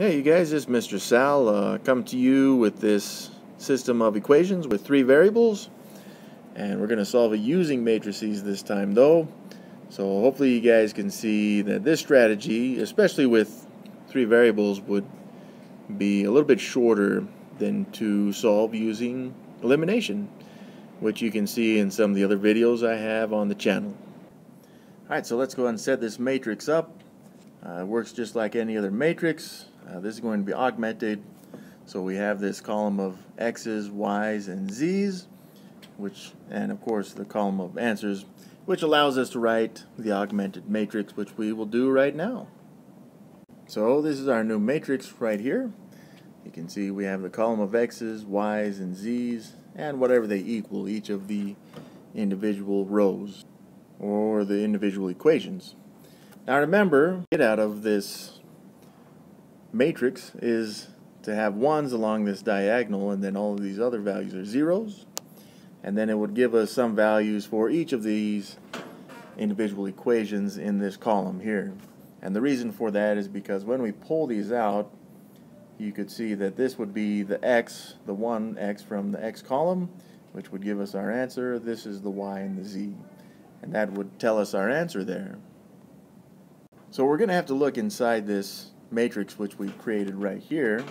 Hey you guys, this is Mr. Sal. Uh, come to you with this system of equations with three variables. And we're going to solve it using matrices this time though. So hopefully you guys can see that this strategy, especially with three variables, would be a little bit shorter than to solve using elimination, which you can see in some of the other videos I have on the channel. Alright, so let's go ahead and set this matrix up. Uh, it works just like any other matrix. Uh, this is going to be augmented. So we have this column of x's, y's, and z's, which, and of course the column of answers, which allows us to write the augmented matrix, which we will do right now. So this is our new matrix right here. You can see we have the column of x's, y's, and z's, and whatever they equal, each of the individual rows or the individual equations. Now remember, get out of this matrix is to have ones along this diagonal and then all of these other values are zeros. And then it would give us some values for each of these individual equations in this column here. And the reason for that is because when we pull these out you could see that this would be the x the one x from the x column which would give us our answer. This is the y and the z. And that would tell us our answer there. So we're going to have to look inside this matrix which we've created right here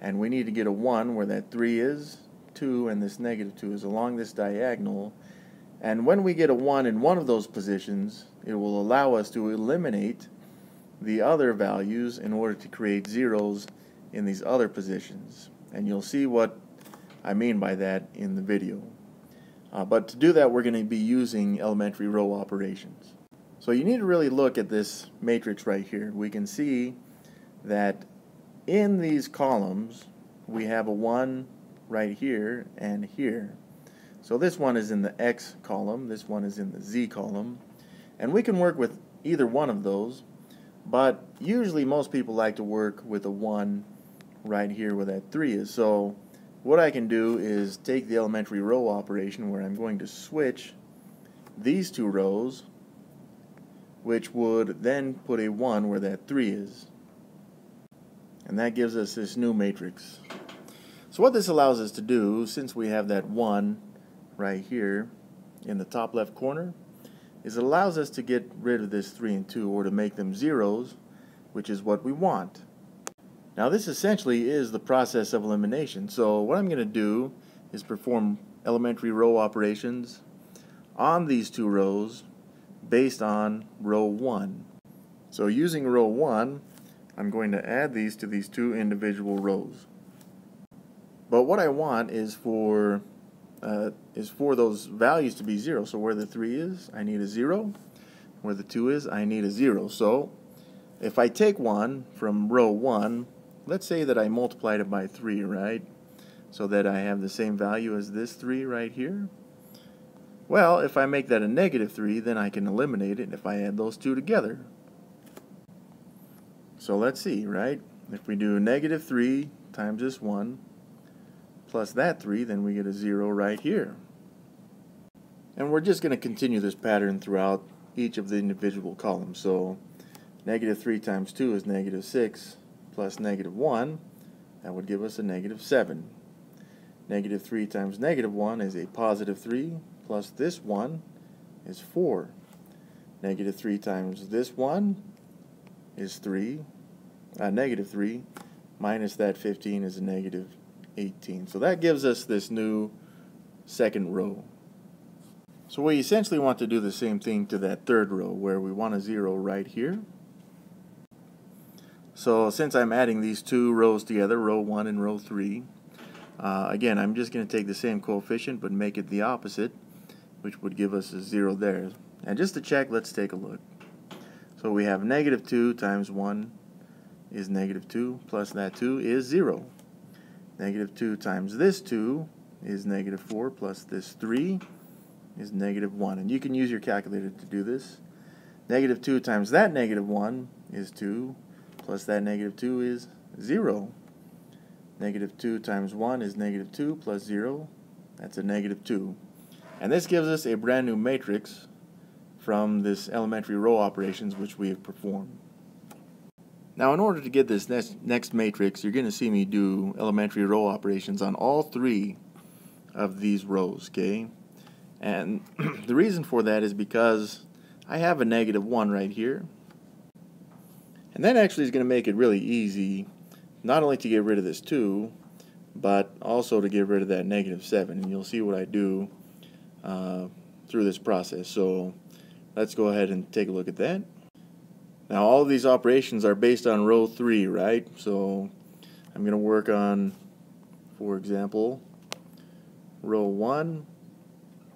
and we need to get a 1 where that 3 is 2 and this negative 2 is along this diagonal. And when we get a 1 in one of those positions it will allow us to eliminate the other values in order to create zeros in these other positions. And you'll see what I mean by that in the video. Uh, but to do that we're going to be using elementary row operations. So you need to really look at this matrix right here. We can see that in these columns we have a 1 right here and here. So this one is in the X column, this one is in the Z column, and we can work with either one of those, but usually most people like to work with a 1 right here where that 3 is. So what I can do is take the elementary row operation where I'm going to switch these two rows, which would then put a 1 where that 3 is and that gives us this new matrix. So what this allows us to do, since we have that 1 right here in the top left corner, is it allows us to get rid of this 3 and 2 or to make them zeros, which is what we want. Now this essentially is the process of elimination. So what I'm going to do is perform elementary row operations on these two rows based on row 1. So using row 1, I'm going to add these to these two individual rows. But what I want is for uh, is for those values to be zero. So where the 3 is, I need a 0. Where the 2 is, I need a 0. So if I take 1 from row 1, let's say that I multiplied it by 3, right? So that I have the same value as this 3 right here. Well, if I make that a negative 3, then I can eliminate it if I add those two together. So let's see, right? If we do negative 3 times this 1 plus that 3, then we get a 0 right here. And we're just going to continue this pattern throughout each of the individual columns. So negative 3 times 2 is negative 6 plus negative 1. That would give us a negative 7. Negative 3 times negative 1 is a positive 3 plus this 1 is 4. Negative 3 times this 1 is 3 negative 3 minus that 15 is a negative 18. So that gives us this new second row. So we essentially want to do the same thing to that third row where we want a 0 right here. So since I'm adding these two rows together, row 1 and row 3, uh, again I'm just going to take the same coefficient but make it the opposite which would give us a 0 there. And just to check, let's take a look. So we have negative 2 times 1 is negative 2 plus that 2 is 0. Negative 2 times this 2 is negative 4 plus this 3 is negative 1. And you can use your calculator to do this. Negative 2 times that negative 1 is 2 plus that negative 2 is 0. Negative 2 times 1 is negative 2 plus 0. That's a negative 2. And this gives us a brand new matrix from this elementary row operations which we have performed. Now in order to get this next, next matrix, you're going to see me do elementary row operations on all three of these rows, okay? And the reason for that is because I have a negative 1 right here. And that actually is going to make it really easy, not only to get rid of this 2, but also to get rid of that negative 7. And you'll see what I do uh, through this process. So let's go ahead and take a look at that. Now all of these operations are based on row 3, right? So I'm going to work on, for example, row 1,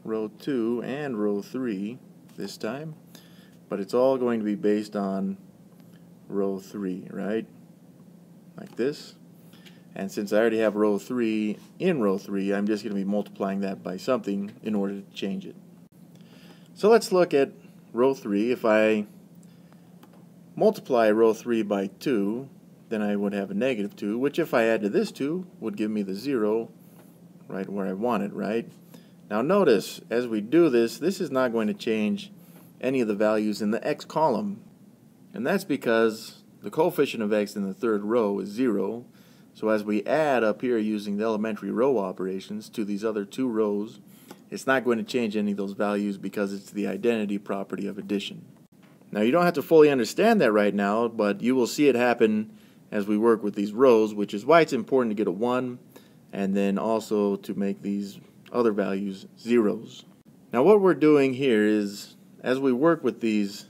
row 2, and row 3 this time. But it's all going to be based on row 3, right? Like this. And since I already have row 3 in row 3, I'm just going to be multiplying that by something in order to change it. So let's look at row 3. If I multiply row 3 by 2, then I would have a negative 2, which if I add to this 2 would give me the 0 right where I want it, right? Now notice, as we do this, this is not going to change any of the values in the x column. And that's because the coefficient of x in the third row is 0. So as we add up here using the elementary row operations to these other two rows, it's not going to change any of those values because it's the identity property of addition. Now you don't have to fully understand that right now, but you will see it happen as we work with these rows, which is why it's important to get a 1 and then also to make these other values zeros. Now what we're doing here is as we work with these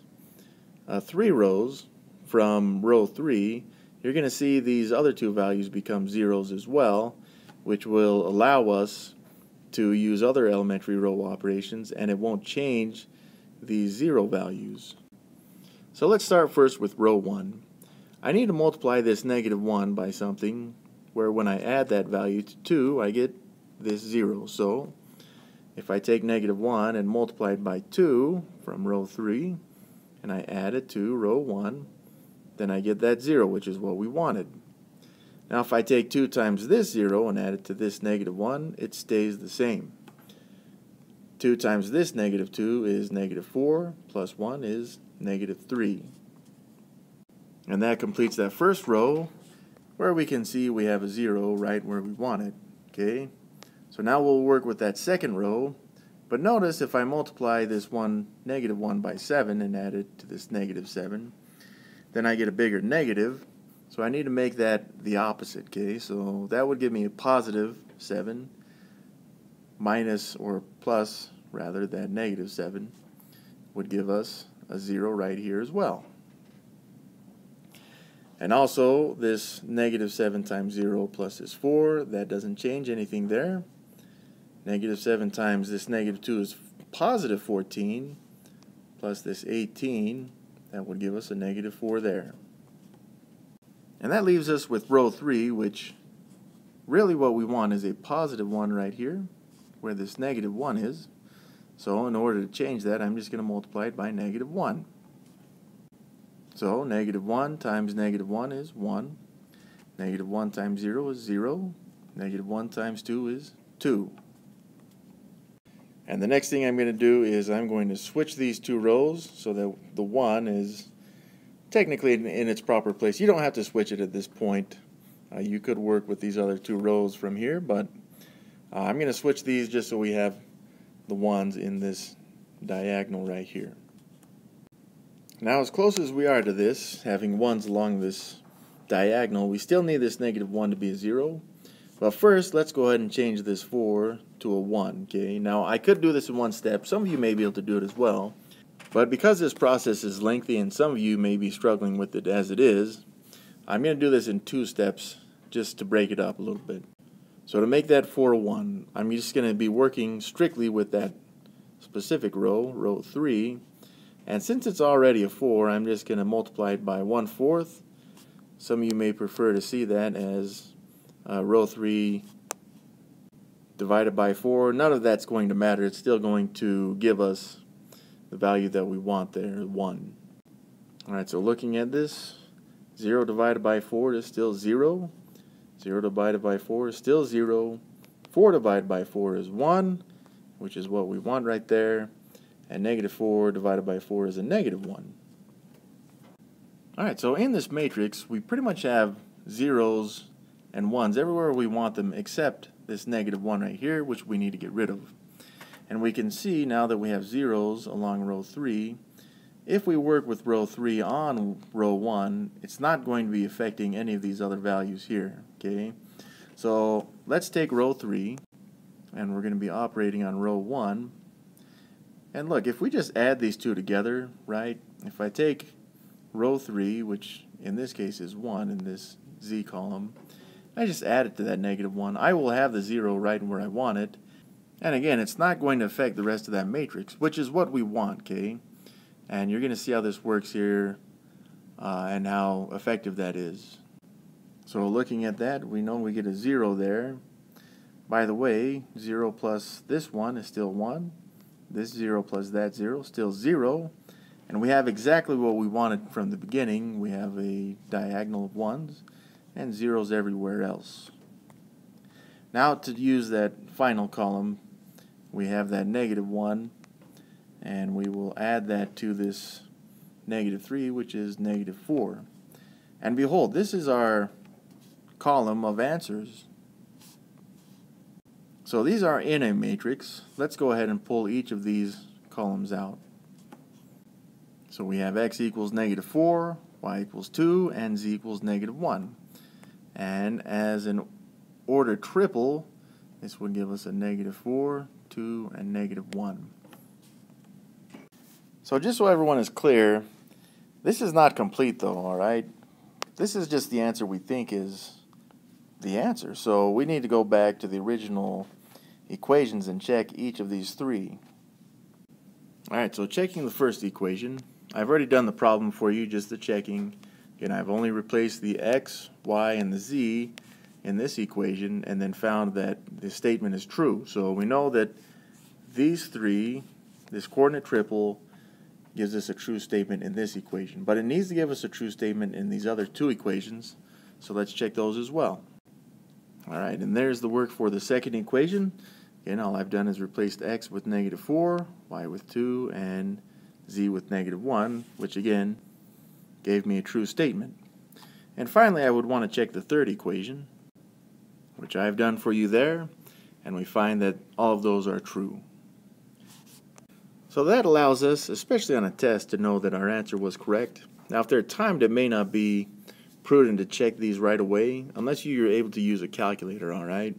uh, three rows from row 3, you're going to see these other two values become zeros as well, which will allow us to use other elementary row operations and it won't change these zero values. So let's start first with row 1. I need to multiply this negative 1 by something where when I add that value to 2 I get this 0. So if I take negative 1 and multiply it by 2 from row 3 and I add it to row 1 then I get that 0 which is what we wanted. Now if I take 2 times this 0 and add it to this negative 1 it stays the same. 2 times this negative 2 is negative 4 plus 1 is negative 3. And that completes that first row where we can see we have a 0 right where we want it. Okay, So now we'll work with that second row. But notice if I multiply this one negative 1 by 7 and add it to this negative 7, then I get a bigger negative. So I need to make that the opposite. Okay, So that would give me a positive 7 minus or plus rather that negative 7 would give us a 0 right here as well. And also this negative 7 times 0 plus this 4, that doesn't change anything there. Negative 7 times this negative 2 is positive 14 plus this 18, that would give us a negative 4 there. And that leaves us with row 3, which really what we want is a positive 1 right here, where this negative 1 is. So in order to change that, I'm just going to multiply it by negative 1. So negative 1 times negative 1 is 1. Negative 1 times 0 is 0. Negative 1 times 2 is 2. And the next thing I'm going to do is I'm going to switch these two rows so that the 1 is technically in, in its proper place. You don't have to switch it at this point. Uh, you could work with these other two rows from here, but uh, I'm going to switch these just so we have the ones in this diagonal right here. Now as close as we are to this, having ones along this diagonal, we still need this negative 1 to be a 0. But first, let's go ahead and change this 4 to a 1. Okay. Now I could do this in one step. Some of you may be able to do it as well. But because this process is lengthy and some of you may be struggling with it as it is, I'm going to do this in two steps just to break it up a little bit. So to make that 4 1, I'm just going to be working strictly with that specific row, row 3. And since it's already a 4, I'm just going to multiply it by 1 fourth. Some of you may prefer to see that as uh, row 3 divided by 4. None of that's going to matter. It's still going to give us the value that we want there, 1. Alright, so looking at this, 0 divided by 4 is still 0. 0 divided by 4 is still 0. 4 divided by 4 is 1, which is what we want right there. And negative 4 divided by 4 is a negative 1. Alright, so in this matrix, we pretty much have zeros and ones everywhere we want them except this negative 1 right here, which we need to get rid of. And we can see now that we have zeros along row 3, if we work with row 3 on row 1, it's not going to be affecting any of these other values here. Okay, So let's take row 3, and we're going to be operating on row 1. And look, if we just add these two together, right, if I take row 3, which in this case is 1 in this z column, I just add it to that negative 1. I will have the 0 right where I want it. And again, it's not going to affect the rest of that matrix, which is what we want, okay? And you're going to see how this works here uh, and how effective that is. So looking at that, we know we get a 0 there. By the way, 0 plus this one is still 1. This 0 plus that 0 still 0. And we have exactly what we wanted from the beginning. We have a diagonal of 1s and zeros everywhere else. Now to use that final column, we have that negative 1, and we will add that to this negative 3, which is negative 4. And behold, this is our column of answers. So these are in a matrix. Let's go ahead and pull each of these columns out. So we have x equals negative 4, y equals 2, and z equals negative 1. And as an order triple, this would give us a negative 4, 2, and negative 1. So just so everyone is clear, this is not complete though, alright? This is just the answer we think is the answer. So we need to go back to the original equations and check each of these three. Alright, so checking the first equation, I've already done the problem for you, just the checking. Again, I've only replaced the x, y, and the z in this equation and then found that the statement is true. So we know that these three, this coordinate triple, gives us a true statement in this equation. But it needs to give us a true statement in these other two equations. So let's check those as well. Alright, and there's the work for the second equation. Again, all I've done is replaced x with negative 4, y with 2, and z with negative 1, which again gave me a true statement. And finally, I would want to check the third equation, which I've done for you there, and we find that all of those are true. So that allows us, especially on a test, to know that our answer was correct. Now, if they're timed, it may not be prudent to check these right away, unless you're able to use a calculator, all right?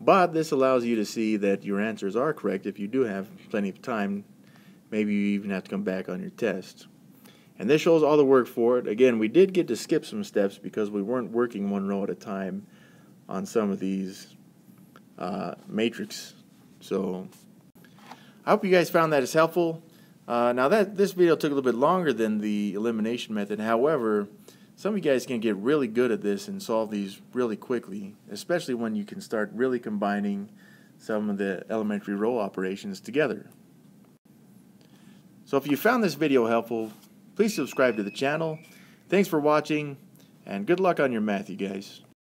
But this allows you to see that your answers are correct if you do have plenty of time. Maybe you even have to come back on your test. And this shows all the work for it. Again, we did get to skip some steps because we weren't working one row at a time on some of these uh, matrix. So I hope you guys found that as helpful. Uh, now that this video took a little bit longer than the elimination method. However, some of you guys can get really good at this and solve these really quickly, especially when you can start really combining some of the elementary row operations together. So if you found this video helpful, Please subscribe to the channel. Thanks for watching, and good luck on your math, you guys.